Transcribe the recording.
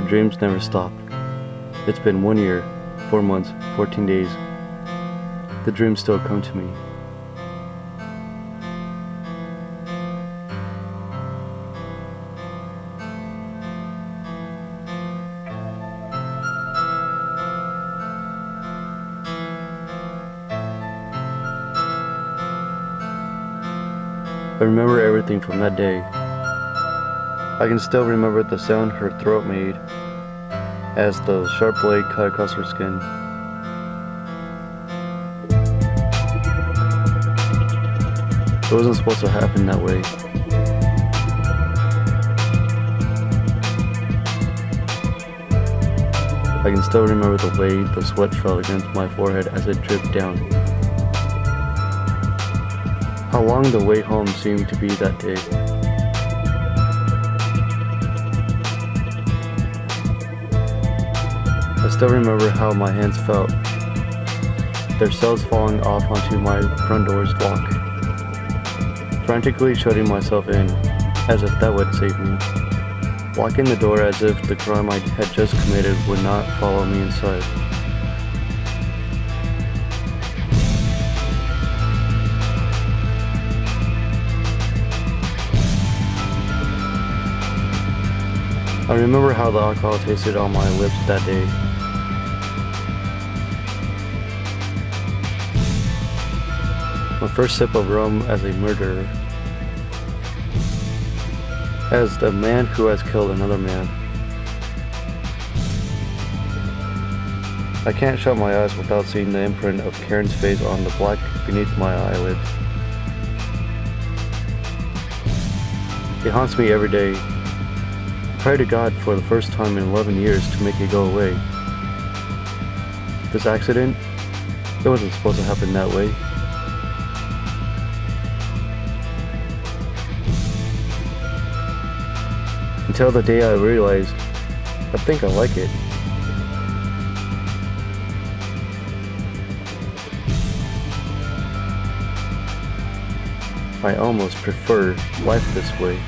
the dreams never stop. It's been one year, four months, 14 days. The dreams still come to me. I remember everything from that day. I can still remember the sound her throat made as the sharp blade cut across her skin. It wasn't supposed to happen that way. I can still remember the way the sweat fell against my forehead as it dripped down. How long the way home seemed to be that day. Still remember how my hands felt, their cells falling off onto my front door's lock. Frantically shutting myself in, as if that would save me. Locking the door as if the crime I had just committed would not follow me inside. I remember how the alcohol tasted on my lips that day. My first sip of rum as a murderer. As the man who has killed another man. I can't shut my eyes without seeing the imprint of Karen's face on the black beneath my eyelids. It haunts me every day. I pray to God for the first time in 11 years to make it go away. This accident, it wasn't supposed to happen that way. Until the day I realized, I think I like it. I almost prefer life this way.